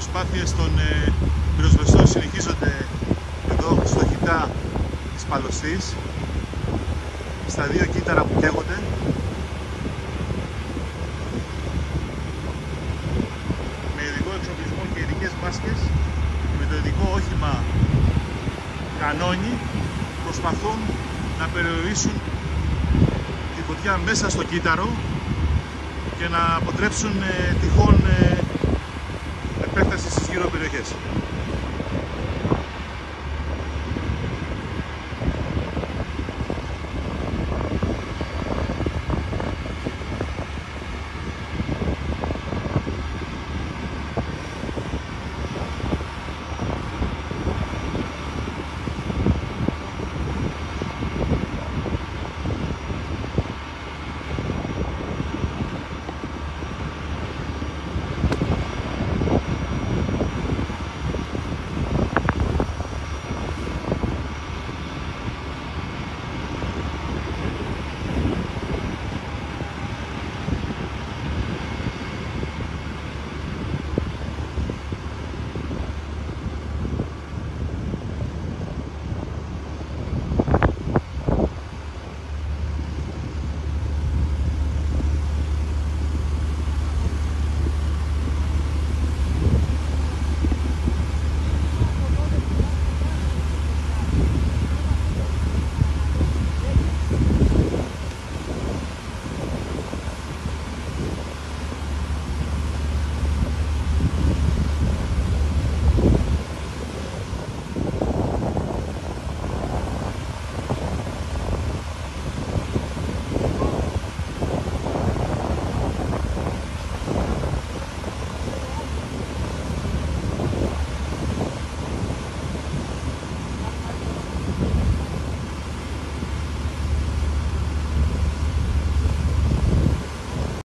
προσπάθειες των ε, πυροσβεστών συνεχίζονται εδώ στο χιτά της Παλωστής στα δύο κύτταρα που καίγονται. Με ειδικό εξοπλισμό και ειδικές μάσκες με το ειδικό όχημα κανόνι προσπαθούν να περιορίσουν τη φωτιά μέσα στο κύτταρο και να αποτρέψουν ε, τυχόν ε, επέκταση στις γύρω περιοχές.